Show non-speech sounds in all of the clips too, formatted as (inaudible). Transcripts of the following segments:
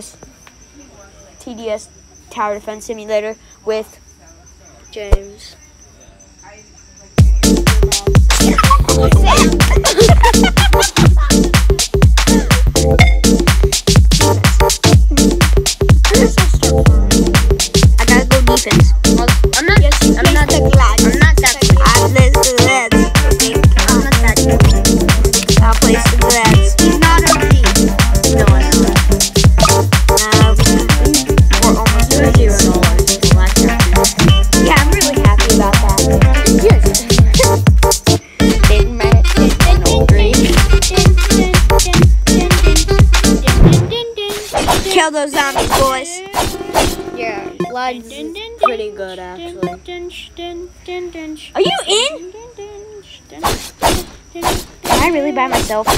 TDS TDS Tower Defense Simulator with James. (laughs) Kill those zombies, boys. Yeah, Blood's pretty good, actually. Are you in? Am I really by myself?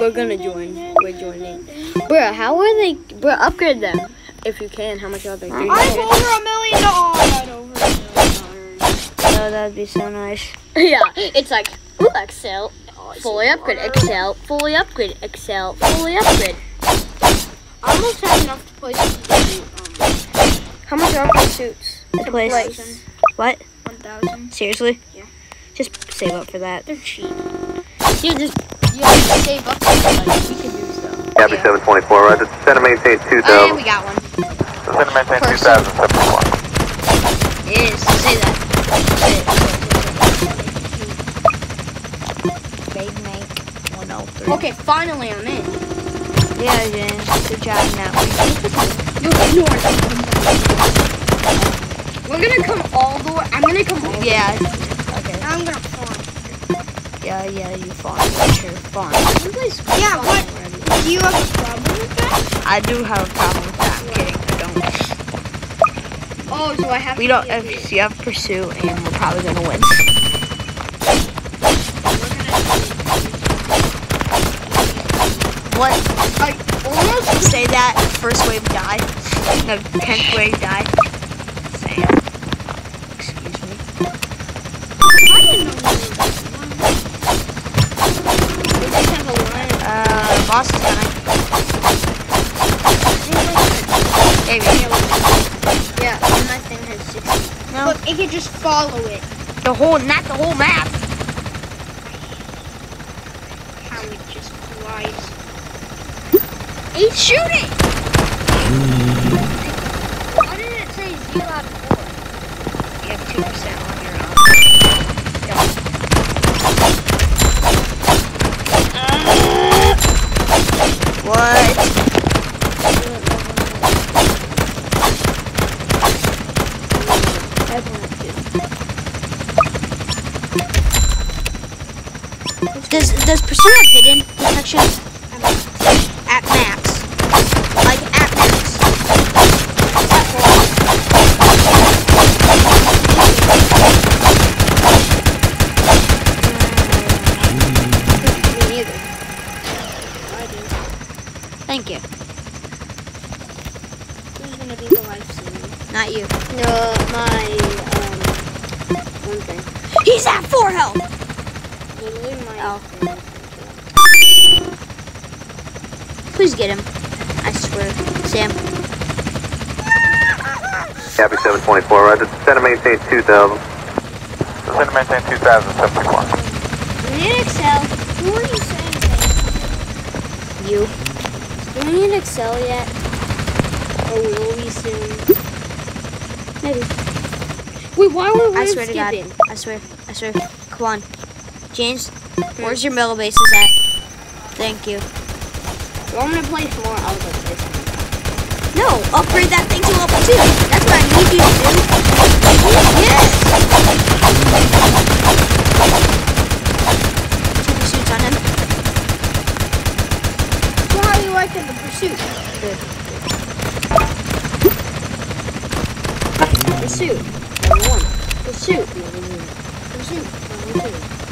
We're gonna join. We're joining. Bro, how are they? Bruh, upgrade them. If you can, how much are they? I'm over a million dollars. Over a million dollars. Oh, that'd be so nice. Yeah, it's like, ooh, Excel, fully upgrade, Excel, fully upgrade, Excel, fully upgrade. I almost have enough to play some um, How much are my suits? The place. place. What? 1,000. Seriously? Yeah. Just save up for that. They're cheap. You just, You have to save up for it, like, we can do so. Copy 724, roger. Center maintain Oh, yeah, 2000. we got one. Center maintain Person. 2071. yes, say that. Big make 103. Okay, finally I'm in. Yeah, James. Good job now. You ignore it. We're gonna come all the way. I'm gonna come all the way. Yeah. Okay. Now I'm gonna farm. Yeah, yeah, you fought. Sure, fine. Yeah, what? Do you have a problem with that? I do have a problem with that. I'm kidding. I don't. Oh, so I have We to don't. If you have pursue, and we're probably gonna win. What? I almost Say that first wave die. No, tenth wave die. Sam. Excuse me. I didn't know we just have a line. Uh, boss is. Maybe. Yeah, and my thing has 60. No. Look, it can just follow it. The whole, not the whole map. How it just flies. He's shooting. Why did it say zero out of four? You have two percent on your own. What? Does does pursue have hidden detection? At max. Like at max. Me neither. I do. Thank you. Who's gonna be the lifesaver? Not you. No, my, um, one thing. He's at four health. Literally my thing. Please get him. I swear. Sam. Happy 724, roger. Center maintain 2000. Center maintain 2071. We need Excel. Who are you saying? You. Do we need Excel yet? Or will we soon? Maybe. Wait, why were we I swear to God. I swear. I swear. Come on. James, where's your middle bases at? Thank you. Well, I'm gonna play some more. Play some. No, upgrade that thing to level two. That's what I need you to do. Yes. Two pursuits on him. So how do you like the pursuit? Good. Pursuit. Number one. Pursuit. Pursuit. Number two.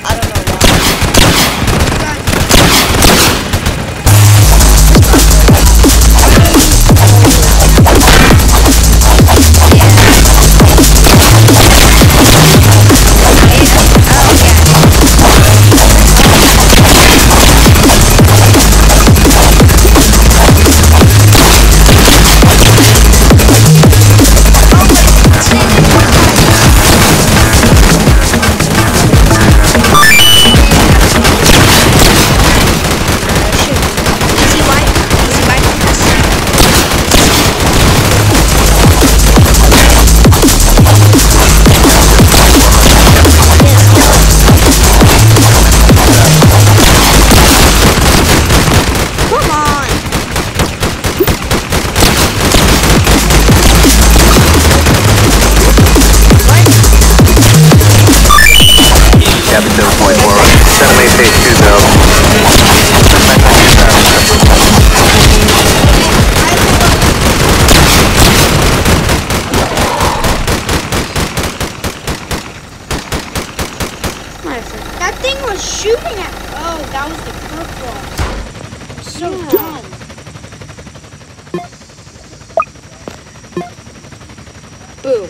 Boom.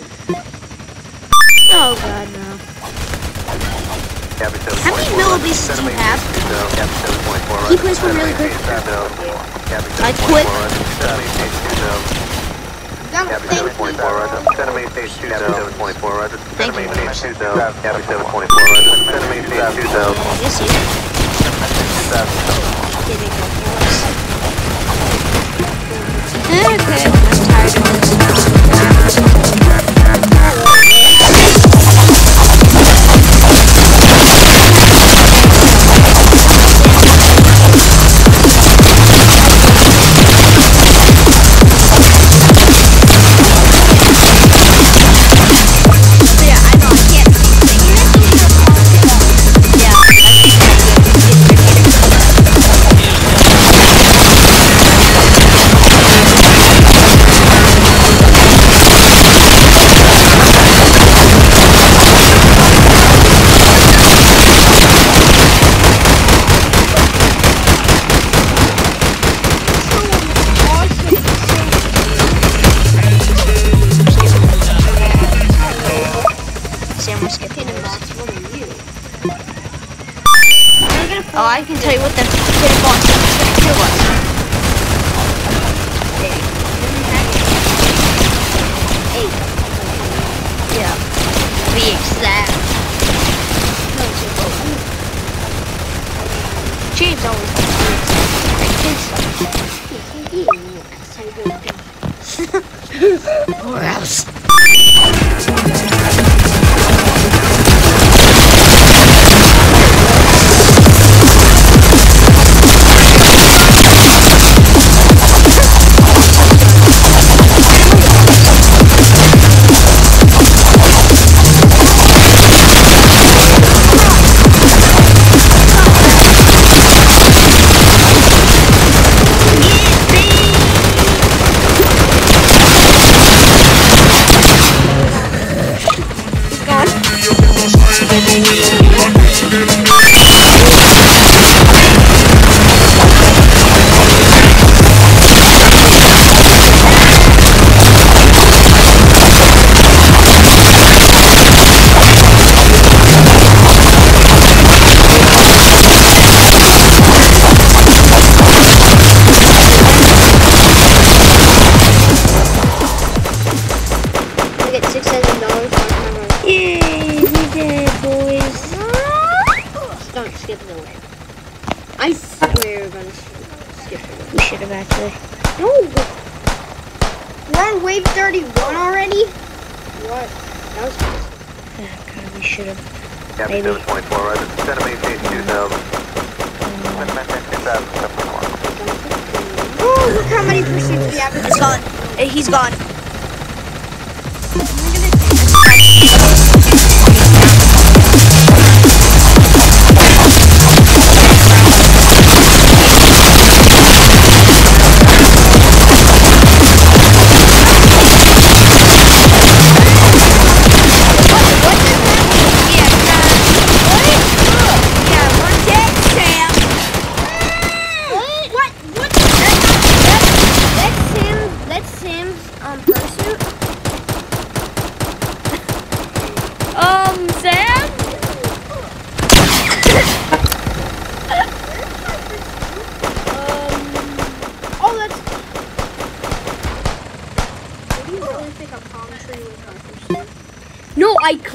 Oh god, no. How many millibeasts do you have? Can you one really quick? I quit. Thank you. Yes, you. Okay, I'm tired of this. Oh, I can tell you what, that fucking boss is gonna kill us. He's gone.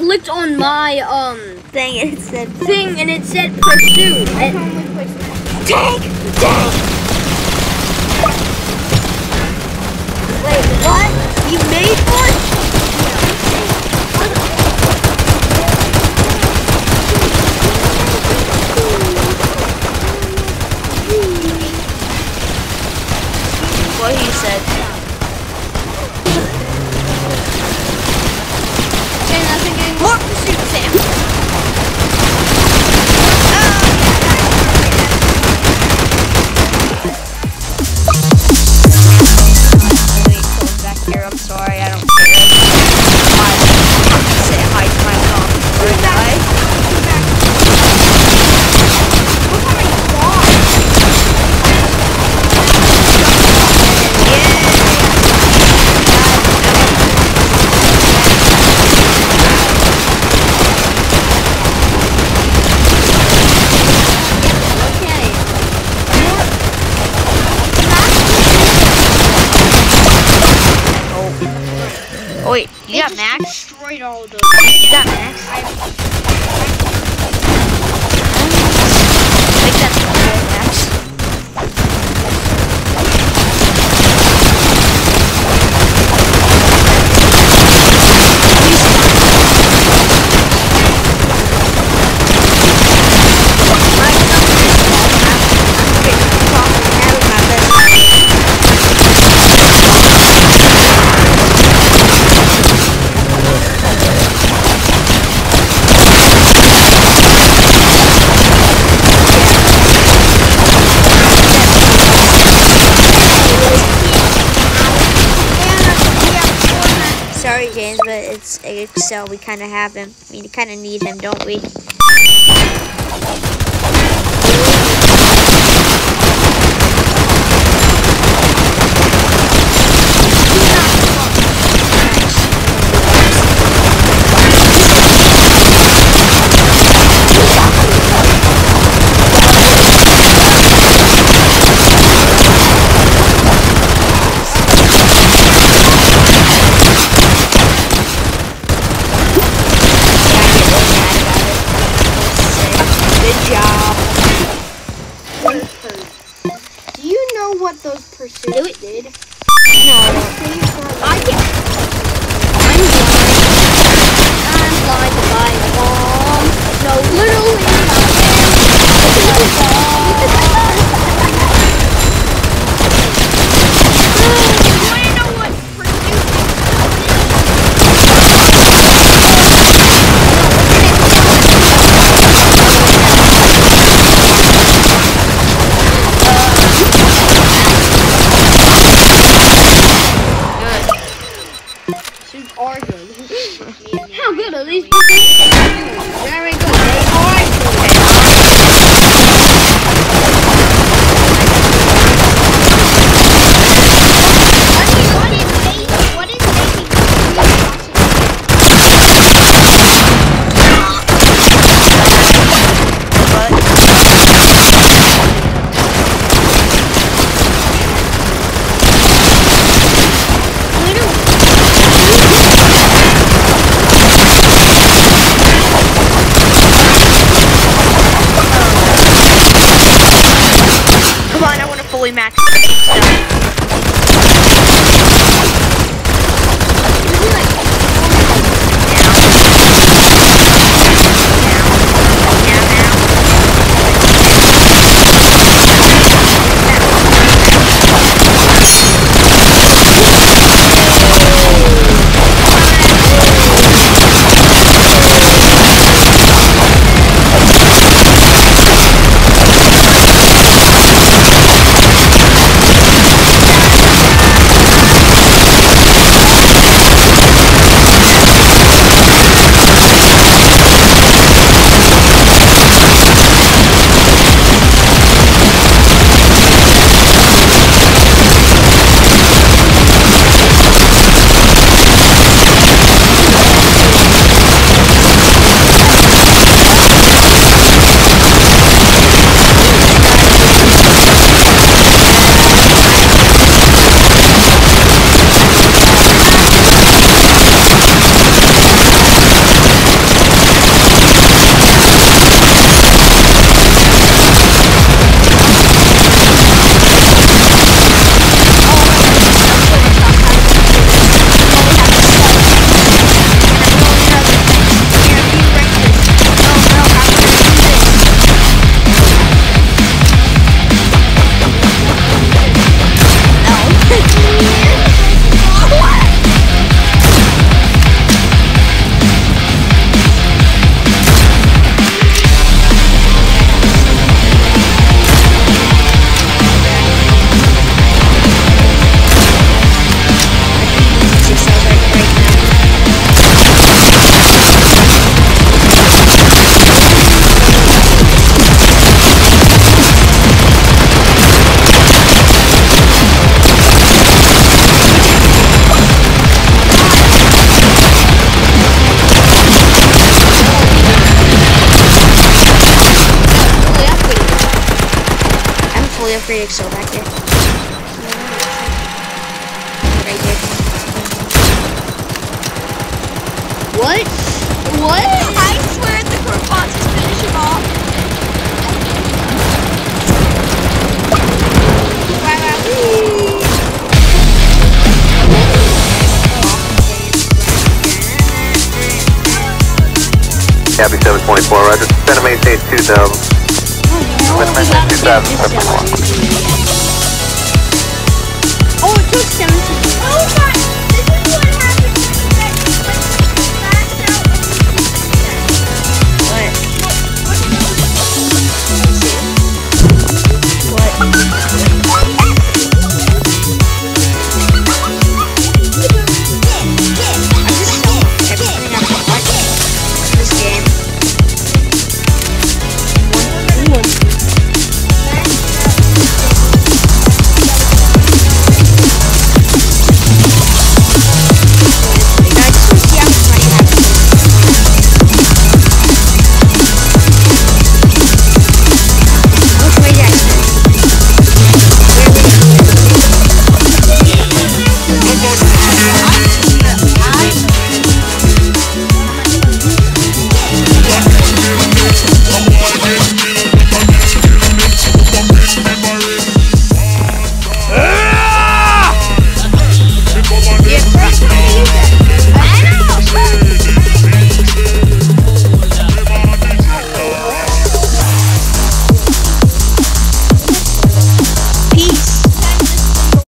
clicked on my um thing and it said thing and it said pursue. It, tank, tank. Wait, what? You made one? so we kind of have him. We kind of need him, don't we? Quiz. 3XL back there. Right there. What? What? I swear the Corpons is finishing off. Wow, wow. Happy 724, roger. Center maintain 2000. Center maintain 2000, 724. Oh, it took